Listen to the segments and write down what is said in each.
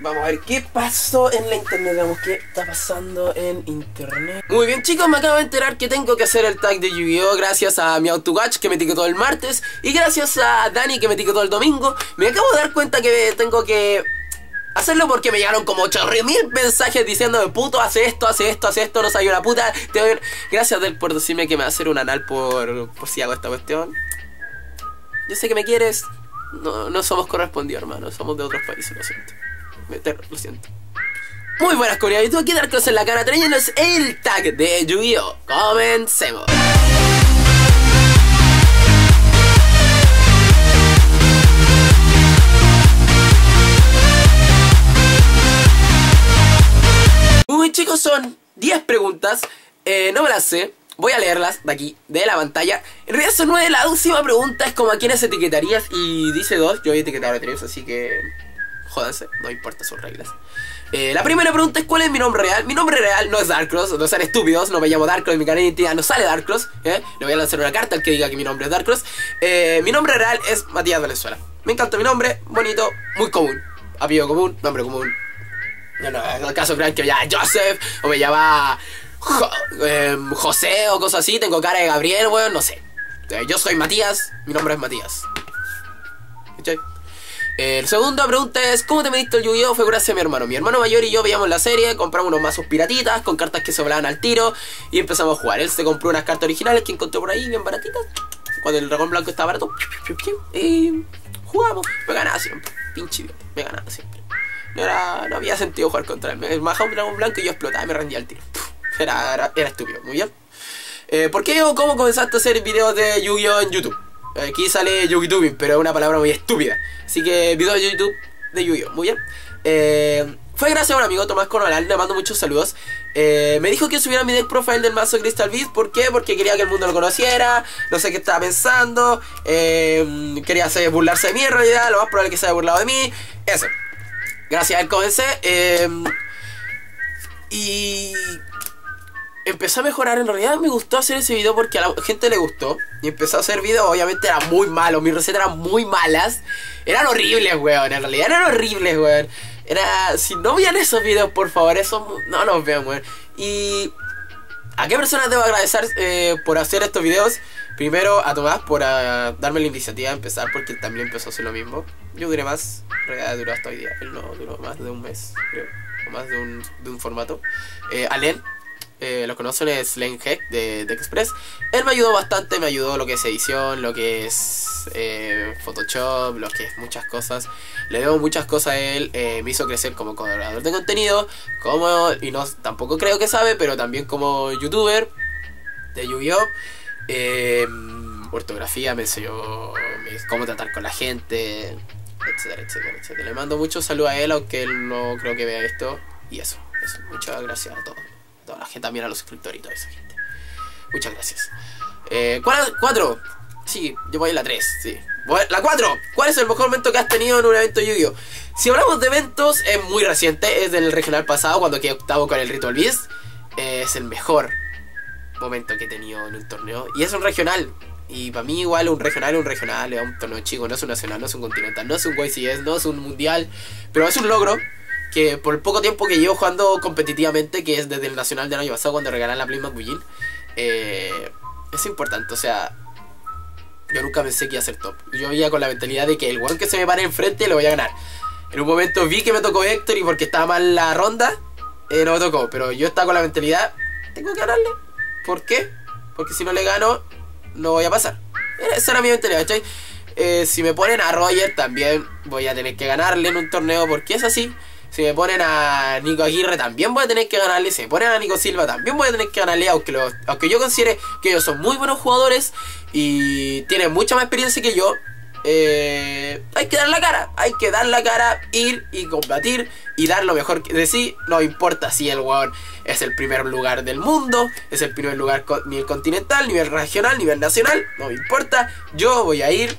Vamos a ver qué pasó en la internet. Veamos qué está pasando en internet. Muy bien, chicos, me acabo de enterar que tengo que hacer el tag de Yu-Gi-Oh! Gracias a mi AutoGatch que me etiquetó el martes. Y gracias a Dani que me etiquetó el domingo. Me acabo de dar cuenta que tengo que hacerlo porque me llegaron como mil mensajes diciéndome puto, hace esto, hace esto, hace esto, no sabía una puta. Te doy- Gracias del por decirme que me va a hacer un anal por, por si hago esta cuestión. Yo sé que me quieres. No, no somos correspondidos, hermano. Somos de otros países, lo siento. Me- te- lo siento. Muy buenas, comunidad. Y tuve que dar cosas en la cara trayéndoles el tag de Yu-Gi-Oh! Comencemos. Muy chicos, son 10 preguntas. Eh, no me las sé. Voy a leerlas de aquí, de la pantalla. En realidad son 9. La última pregunta es como a quiénes etiquetarías. Y dice dos. Yo voy a etiquetar a tres, así que. Jódanse, no importa sus reglas. Eh, la primera pregunta es: ¿Cuál es mi nombre real? Mi nombre real no es Darkross, no sean estúpidos. No me llamo Darkross, mi canal de identidad no sale Darkross. ¿eh? Le voy a lanzar una carta al que diga que mi nombre es Darkross. Eh, mi nombre real es Matías Valenzuela. Me encanta mi nombre, bonito, muy común. Apellido común, nombre común. No, no, en el caso crean que me llama Joseph o me llama Jo- em, José o cosas así, tengo cara de Gabriel, weón, no sé. Eh, Yo soy Matías, mi nombre es Matías. ¿Cachai? La segunda pregunta es, ¿cómo te metiste el Yu-Gi-Oh? Fue gracias a mi hermano. Mi hermano mayor y yo veíamos la serie, compramos unos mazos piratitas con cartas que se volaban al tiro y empezamos a jugar. Él se compró unas cartas originales que encontró por ahí, bien baratitas. Cuando el dragón blanco estaba barato, y jugamos. Me ganaba siempre, pinche me ganaba siempre. No, era, no había sentido jugar contra él. Me bajaba un dragón blanco y yo explotaba y me rendía al tiro. Era, era, era estúpido, muy bien. Eh, ¿Por qué o cómo comenzaste a hacer videos de Yu-Gi-Oh en YouTube? Aquí sale Yu-Gi-Tubing, pero es una palabra muy estúpida. Así que videos de YouTube de Yu-Gi-Oh, muy bien. Eh, fue gracias a un amigo, Tomás Coronel, le mando muchos saludos. Eh, me dijo que subiera mi deck profile del mazo Crystal Beast. ¿Por qué? Porque quería que el mundo lo conociera. No sé qué estaba pensando. eh, quería hacer burlarse de mí en realidad. Lo más probable es que se haya burlado de mí. Eso. Gracias a él comencé. y empezó a mejorar. En realidad me gustó hacer ese video porque a la gente le gustó. Y empezó a hacer videos, obviamente era muy malo. Mis recetas eran muy malas. Eran horribles, weón. En realidad eran horribles, weón. Era. Si no vean esos videos, por favor, eso no los vean, weón. Y. ¿A qué personas debo agradecer eh, por hacer estos videos? Primero a Tomás por ah, darme la iniciativa de empezar porque él también empezó a hacer lo mismo. Yo duré más, realidad duró hasta hoy día. Él no duró más de un mes, creo. O más de un, de un formato. Eh, a eh, lo conocen, es Len Heck de, de Express. Él me ayudó bastante, me ayudó lo que es edición, lo que es eh, Photoshop, lo que es muchas cosas. Le debo muchas cosas a él, eh, me hizo crecer como creador de contenido, como, y no, tampoco creo que sabe, pero también como youtuber de Yu-Gi-Oh! Eh, ortografía, me enseñó cómo tratar con la gente, etcétera, etcétera. Le mando muchos saludos a él, aunque él no creo que vea esto. Y eso. Muchas gracias a todos. Toda la gente, también a los suscriptores y toda esa gente. Muchas gracias. Eh, ¿cuál- ¿Cuatro? Sí, yo voy a la 3, sí. La 4. ¿Cuál es el mejor momento que has tenido en un evento Yu-Gi-Oh? Si hablamos de eventos, es muy reciente. Es del regional pasado, cuando quedé octavo con el Ritual Beast. Eh, es el mejor momento que he tenido en un torneo. Y es un regional. Y para mí igual un regional un regional, es un torneo chico, no es un nacional, no es un continental, no es un YCS, no es un mundial. Pero es un logro que por el poco tiempo que llevo jugando competitivamente, que es desde el nacional del año pasado cuando regalaron la Plymouth Bullin, eh, es importante. O sea, yo nunca pensé que iba a ser top. Yo iba con la mentalidad de que el one que se me pare enfrente lo voy a ganar. En un momento vi que me tocó Héctor y porque estaba mal la ronda, eh, no me tocó. Pero yo estaba con la mentalidad, tengo que ganarle. ¿Por qué? Porque si no le gano, no voy a pasar. Esa era mi mentalidad, ¿cachai? Eh, si me ponen a Roger, también voy a tener que ganarle en un torneo porque es así. Si me ponen a Nico Aguirre, también voy a tener que ganarle. Si me ponen a Nico Silva, también voy a tener que ganarle. Aunque, lo- aunque yo considere que ellos son muy buenos jugadores y tienen mucha más experiencia que yo, eh, hay que dar la cara. Hay que dar la cara, ir y combatir y dar lo mejor de sí. No importa si el jugador es el primer lugar del mundo, es el primer lugar nivel continental, nivel regional, nivel nacional. No me importa. Yo voy a ir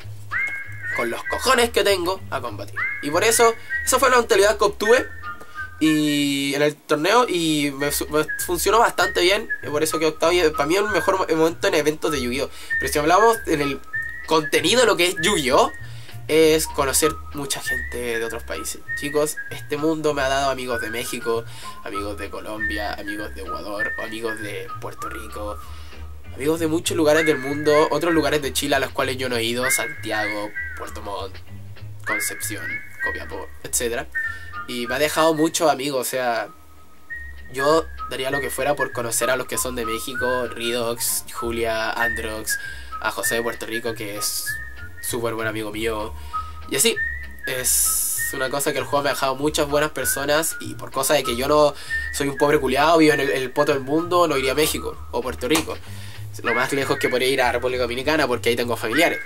con los cojones que tengo a combatir. Y por eso, esa fue la mentalidad que obtuve y en el torneo y me, funcionó bastante bien. Y por eso que octavo para mí es el mejor mo- momento en eventos de Yu-Gi-Oh! Pero si hablamos en el contenido de lo que es Yu-Gi-Oh! es conocer mucha gente de otros países. Chicos, este mundo me ha dado amigos de México, amigos de Colombia, amigos de Ecuador, amigos de Puerto Rico, amigos de muchos lugares del mundo, otros lugares de Chile a los cuales yo no he ido, Santiago, Puerto Montt, Concepción, Copiapó, etc. Y me ha dejado muchos amigos, o sea, yo daría lo que fuera por conocer a los que son de México, Ridox, Julia, Androx, a José de Puerto Rico, que es súper buen amigo mío. Y así, es una cosa que el juego me ha dejado muchas buenas personas y por cosa de que yo no soy un pobre culiado, vivo en el, poto del mundo, no iría a México o Puerto Rico. Lo más lejos que podría ir a República Dominicana porque ahí tengo familiares.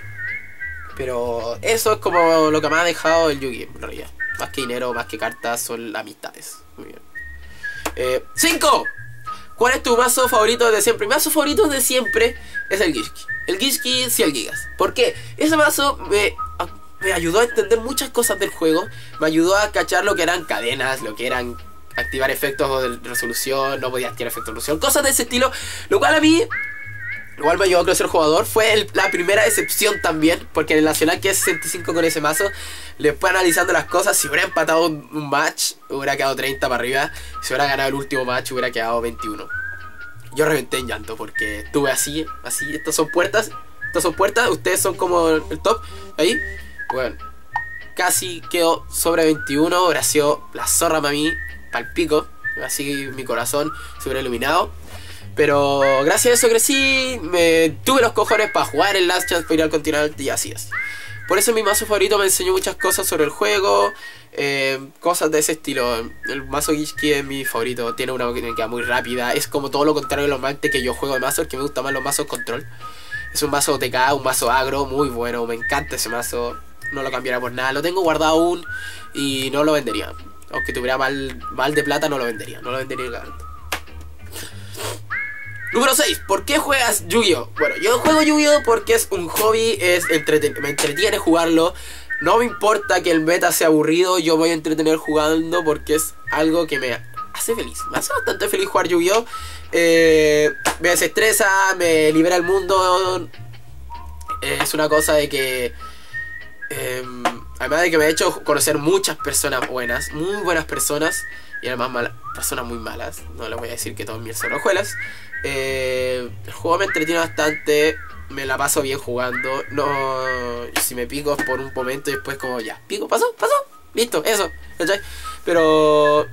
Pero eso es como lo que me ha dejado el Yugi, en realidad. Más que dinero, más que cartas, son amistades. Muy bien. 5. Eh, ¿Cuál es tu mazo favorito de siempre? Mi mazo favorito de siempre es el Gishki. El Gishki 100 gigas. ¿Por qué? Ese mazo me, me ayudó a entender muchas cosas del juego. Me ayudó a cachar lo que eran cadenas, lo que eran activar efectos de resolución, no podía activar efectos de resolución, cosas de ese estilo. Lo cual a mí Igual me ayudó a crecer jugador. Fue la primera excepción también. Porque en el Nacional, que es 65 con ese mazo, fue analizando las cosas. Si hubiera empatado un match, hubiera quedado 30 para arriba. Si hubiera ganado el último match, hubiera quedado 21. Yo reventé en llanto porque estuve así, así. Estas son puertas. Estas son puertas. Ustedes son como el top. Ahí. Bueno. Casi quedó sobre 21. Hubiera sido la zorra para mí. Para pico. Así mi corazón se hubiera iluminado. Pero gracias a eso crecí, me tuve los cojones para jugar en Last Chance, para ir al continente y así es. Por eso mi mazo favorito me enseñó muchas cosas sobre el juego, eh, cosas de ese estilo. El mazo Gishki es mi favorito, tiene una mecánica muy rápida, es como todo lo contrario de los mantes que yo juego de mazo, que me gusta más los mazos control. Es un mazo TK, un mazo agro, muy bueno, me encanta ese mazo, no lo cambiaría por nada. Lo tengo guardado aún y no lo vendería. Aunque tuviera mal, mal de plata, no lo vendería, no lo vendería Número 6. ¿Por qué juegas Yu-Gi-Oh? Bueno, yo juego Yu-Gi-Oh porque es un hobby, es me entretiene jugarlo. No me importa que el meta sea aburrido, yo voy a entretener jugando porque es algo que me hace feliz. Me hace bastante feliz jugar Yu-Gi-Oh! Eh, me desestresa, me libera el mundo. es una cosa de que... Em, además de que me ha hecho conocer muchas personas buenas, muy buenas personas, y además malas, personas muy malas. No les voy a decir que todos mis son ojuelas. Eh, el juego me entretiene bastante. Me la paso bien jugando. No. Si me pico por un momento y después, como ya, pico, pasó, pasó, listo, eso. Pero.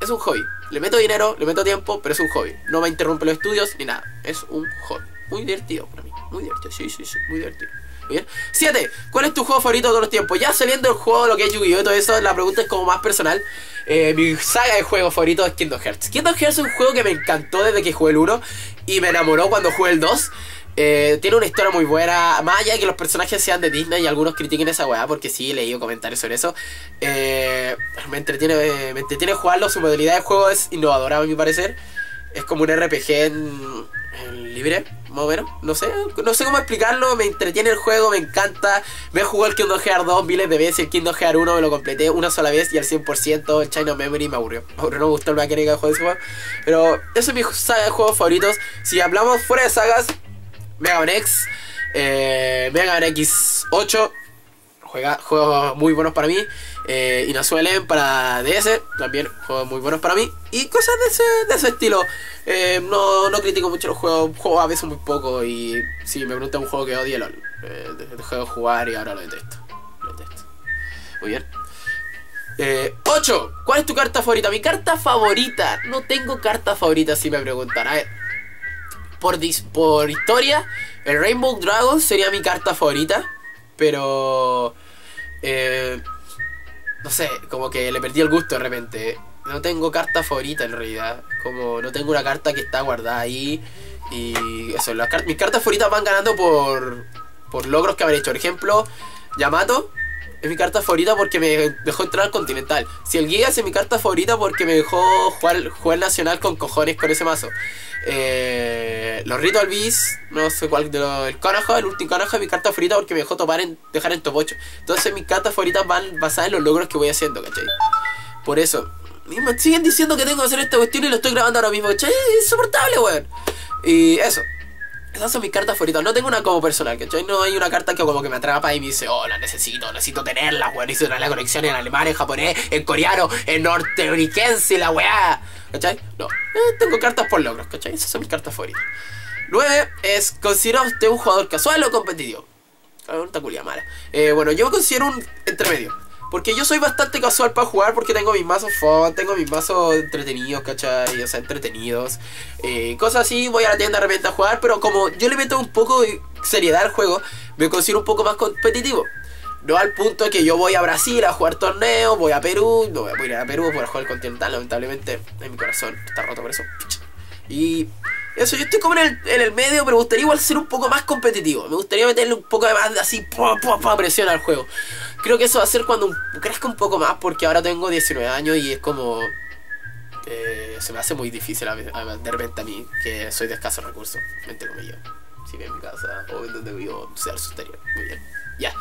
Es un hobby. Le meto dinero, le meto tiempo, pero es un hobby. No me interrumpe los estudios ni nada. Es un hobby. Muy divertido para mí. Muy divertido, sí, sí, sí, muy divertido. Bien. 7. ¿Cuál es tu juego favorito de todos los tiempos? Ya saliendo del juego, lo que es Yu-Gi-Oh! y todo eso, la pregunta es como más personal. Eh, mi saga de juego favorito es Kingdom Hearts. Kingdom Hearts es un juego que me encantó desde que jugué el 1 y me enamoró cuando jugué el 2. Eh, tiene una historia muy buena, más allá de que los personajes sean de Disney y algunos critiquen esa weá, porque sí, he leído comentarios sobre eso. Eh, me, entretiene, me entretiene jugarlo, su modalidad de juego es innovadora a mi parecer. Es como un RPG en, libre, más o menos. No sé, no sé cómo explicarlo. Me entretiene el juego, me encanta. Me jugado el Kingdom Hearts 2 miles de veces. El Kingdom Hearts 1 me lo completé una sola vez y al 100%. El China Memory me aburrió. Me aburrió, no me gustó el mecánica de juego de ese juego. Pero eso es mi saga de juegos favoritos. Si hablamos fuera de sagas, Mega Man X, eh, Mega Man X8 juegos muy buenos para mí. Eh, suelen para DS, también juegos muy buenos para mí. Y cosas de ese, de ese estilo. Eh, no, no critico mucho los juegos, juego a veces muy poco. Y si me preguntan un juego que odie, LOL. Eh, dejé de jugar y ahora lo detesto. Lo detesto. Muy bien. 8. ¿Cuál es tu carta favorita? Mi carta favorita. No tengo carta favorita si me preguntan. A ver. Por, por historia, el Rainbow Dragon sería mi carta favorita. Pero eh, no sé, como que le perdí el gusto de repente. No tengo carta favorita en realidad. Como no tengo una carta que está guardada ahí. Y eso, las mis cartas favoritas van ganando por, por logros que haber hecho. Por ejemplo, Yamato es mi carta favorita porque me dejó entrar al Continental. Si el Gigas es mi carta favorita porque me dejó jugar, jugar Nacional con cojones con ese mazo. Eh, los Ritual Beast, no sé cuál, el Konoha, el último Konoha es mi carta favorita porque me dejó topar en, dejar en top 8. Entonces mis cartas favoritas van basadas en los logros que voy haciendo, ¿cachai? Por eso. me siguen diciendo que tengo que hacer esta cuestión y lo estoy grabando ahora mismo, ¿cachai? Es insoportable, weón. Y eso. Esas son mis cartas favoritas. No tengo una como personal, ¿cachai? No hay una carta que como que me atrapa y me dice, oh, la necesito, necesito tenerla, weón. Necesito tener la conexión en alemán, en japonés, en coreano, en norteameriquense, la weá. ¿Cachai? No. Eh, tengo cartas por logros, ¿cachai? Esas son mis cartas favoritas. 9 es, ¿considera usted un jugador casual o competitivo? Una culia mala. Eh, bueno, yo me considero un intermedio. Porque yo soy bastante casual para jugar porque tengo mis mazos fun, tengo mis mazos entretenidos, ¿cachai? O sea, entretenidos. Eh, cosas así, voy a la tienda de repente a jugar, pero como yo le meto un poco de seriedad al juego, me considero un poco más competitivo. No al punto que yo voy a Brasil a jugar torneos, voy a Perú, no voy a ir a Perú para jugar el Continental, lamentablemente en mi corazón está roto por eso. Y eso, yo estoy como en el, medio, pero me gustaría igual ser un poco más competitivo. Me gustaría meterle un poco de más de así, presión al juego. Creo que eso va a ser cuando crezca un poco más, porque ahora tengo 19 años y es como. Eh, se me hace muy difícil de repente a mí, que soy de escasos recursos, mente como yo. Si en mi casa o en donde vivo, sea el exterior. Muy bien. Ya.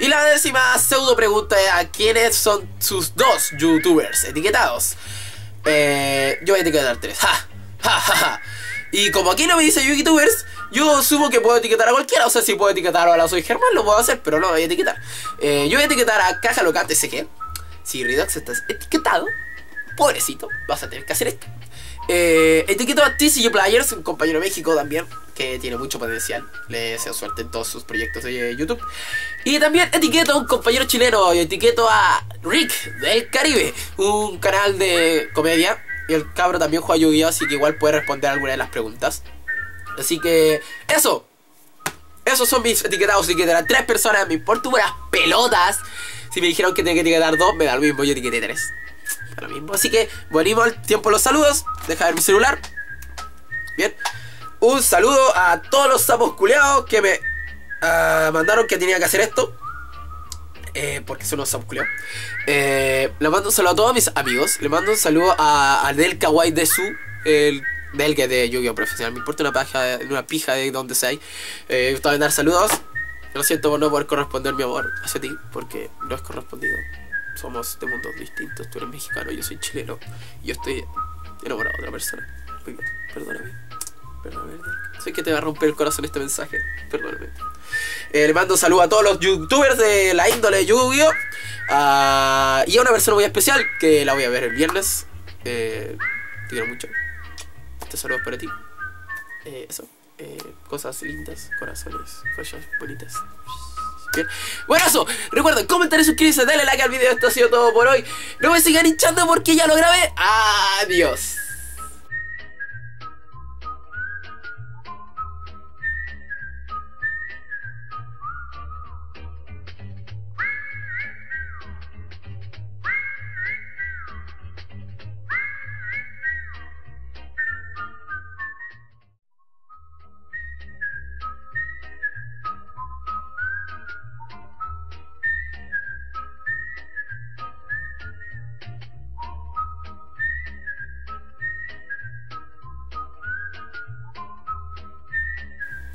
Y la décima pseudo pregunta es: ¿a quiénes son sus dos youtubers etiquetados? Eh, yo voy a etiquetar tres. ¡Ja! ¡Ja, ja, ja! Y como aquí no me dice youtubers, yo sumo que puedo etiquetar a cualquiera. O sea, si puedo etiquetar a la soy Germán, lo puedo hacer, pero no voy a etiquetar. Eh, yo voy a etiquetar a Caja Locante SG. Si Redux estás etiquetado, pobrecito, vas a tener que hacer esto. Eh, etiqueto a TCG Players, un compañero de México también, que tiene mucho potencial. Le deseo suerte en todos sus proyectos de YouTube. Y también etiqueto a un compañero chileno, y etiqueto a Rick del Caribe, un canal de comedia y el cabro también juega yu así que igual puede responder alguna de las preguntas. Así que, eso. Esos son mis etiquetados. Si etiquetar tres personas, me importa unas pelotas. Si me dijeron que tenía que etiquetar dos, me da lo mismo, yo etiqueté tres. Lo mismo. Así que, venimos al tiempo los saludos. Deja ver mi celular. Bien. Un saludo a todos los sapos culeados que me uh, mandaron que tenía que hacer esto. Eh, porque son los sapos culeados. Eh, le mando un saludo a todos mis amigos. Le mando un saludo a, a Del Kawaii Desu, el que de Yu-Gi-Oh! Profesional. Me importa una, paja, una pija de donde sea. Eh, gusta dar saludos. Lo siento por no poder corresponder mi amor hacia ti, porque no es correspondido. Somos de mundos distintos. Tú eres mexicano, yo soy chileno. Yo estoy enamorado de otra persona. perdóname. Perdóname, Sé que te va a romper el corazón este mensaje. Perdóname. Eh, le mando un saludo a todos los youtubers de la índole Yu-Gi-Oh! Ah, y a una persona muy especial que la voy a ver el viernes. Eh, te quiero mucho. Este saludo para ti. Eh, eso. Eh, cosas lindas, corazones, cosas bonitas. Bien. Bueno, eso. Recuerden, comentar y suscribirse, dale like al video. Esto ha sido todo por hoy. No me sigan hinchando porque ya lo grabé. Adiós.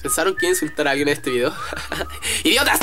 ¿Pensaron que insultar a alguien en este video? ¡Idiotas!